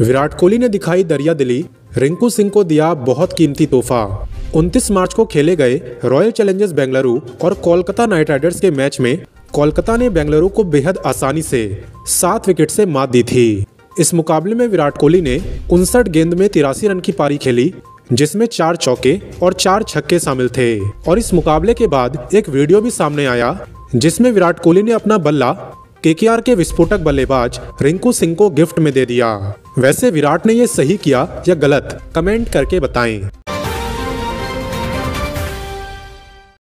विराट कोहली ने दिखाई दरिया दिली, रिंकू सिंह को दिया बहुत कीमती तोहफा। 29 मार्च को खेले गए रॉयल चैलेंजर्स बेंगलुरु और कोलकाता नाइट राइडर्स के मैच में कोलकाता ने बेंगलुरु को बेहद आसानी से सात विकेट से मात दी थी। इस मुकाबले में विराट कोहली ने उनसठ गेंद में तिरासी रन की पारी खेली, जिसमें चार चौके और चार छक्के शामिल थे। और इस मुकाबले के बाद एक वीडियो भी सामने आया, जिसमें विराट कोहली ने अपना बल्ला केकेआर के विस्फोटक बल्लेबाज रिंकू सिंह को गिफ्ट में दे दिया। वैसे विराट ने ये सही किया या गलत, कमेंट करके बताएँ।